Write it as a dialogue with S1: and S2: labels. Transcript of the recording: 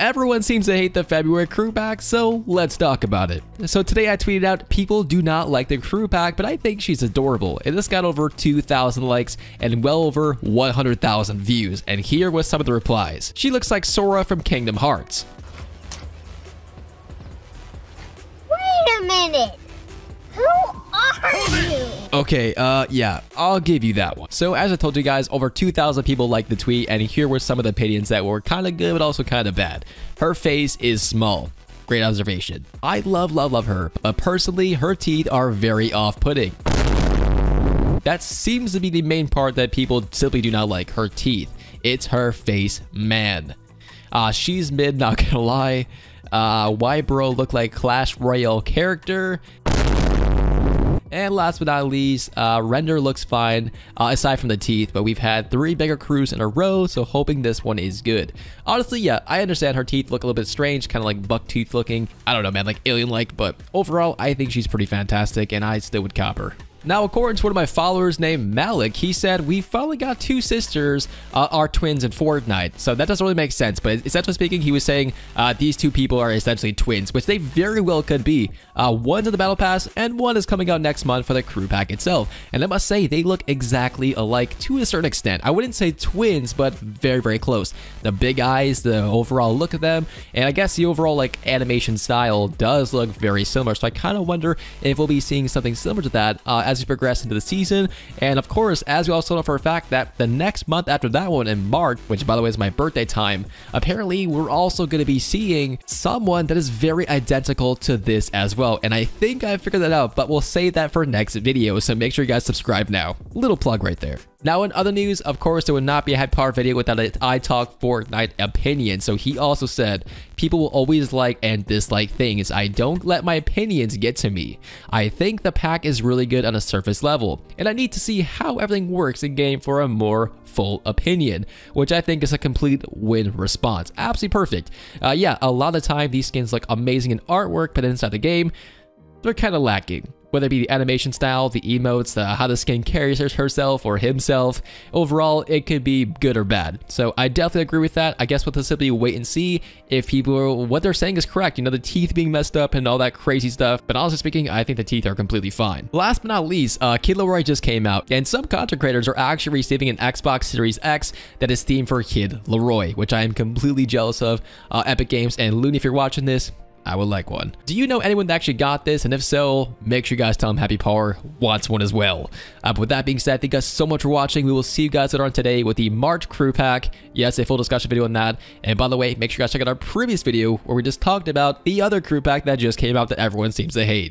S1: Everyone seems to hate the February crew pack, so let's talk about it. So today I tweeted out, people do not like the crew pack, but I think she's adorable. And this got over 2,000 likes and well over 100,000 views. And here was some of the replies. She looks like Sora from Kingdom Hearts.
S2: Wait a minute. Who are you?
S1: Okay, uh, yeah, I'll give you that one. So as I told you guys, over 2,000 people liked the tweet, and here were some of the opinions that were kind of good, but also kind of bad. Her face is small. Great observation. I love, love, love her, but personally, her teeth are very off-putting. That seems to be the main part that people simply do not like, her teeth. It's her face, man. Uh, she's mid, not gonna lie. Uh, why bro look like Clash Royale character? And last but not least, uh, render looks fine, uh, aside from the teeth, but we've had three bigger crews in a row, so hoping this one is good. Honestly, yeah, I understand her teeth look a little bit strange, kind of like buck teeth looking. I don't know, man, like alien-like, but overall, I think she's pretty fantastic, and I still would cop her. Now, according to one of my followers named Malik, he said, we finally got two sisters, uh, are twins in Fortnite. So that doesn't really make sense, but essentially speaking, he was saying uh, these two people are essentially twins, which they very well could be. Uh, one's in the Battle Pass, and one is coming out next month for the crew pack itself. And I must say, they look exactly alike to a certain extent. I wouldn't say twins, but very, very close. The big eyes, the overall look of them, and I guess the overall like animation style does look very similar. So I kind of wonder if we'll be seeing something similar to that uh, as we progress into the season. And of course, as we also know for a fact that the next month after that one in March, which by the way is my birthday time, apparently we're also going to be seeing someone that is very identical to this as well. And I think I figured that out, but we'll save that for next video. So make sure you guys subscribe now. Little plug right there. Now, in other news, of course, there would not be a Power video without an I Talk Fortnite opinion. So he also said, people will always like and dislike things. I don't let my opinions get to me. I think the pack is really good on a surface level, and I need to see how everything works in game for a more full opinion, which I think is a complete win response. Absolutely perfect. Uh, yeah, a lot of the time, these skins look amazing in artwork, but inside the game, they're kind of lacking whether it be the animation style, the emotes, the, how the skin carries herself or himself. Overall, it could be good or bad. So I definitely agree with that. I guess we'll simply wait and see if people are, what they're saying is correct. You know, the teeth being messed up and all that crazy stuff. But honestly speaking, I think the teeth are completely fine. Last but not least, uh, Kid LAROI just came out, and some content creators are actually receiving an Xbox Series X that is themed for Kid LAROI, which I am completely jealous of. Uh, Epic Games and Looney, if you're watching this, I would like one. Do you know anyone that actually got this? And if so, make sure you guys tell them Happy Power wants one as well. Uh, but with that being said, thank you guys so much for watching. We will see you guys later on today with the March Crew Pack. Yes, a full discussion video on that. And by the way, make sure you guys check out our previous video where we just talked about the other Crew Pack that just came out that everyone seems to hate.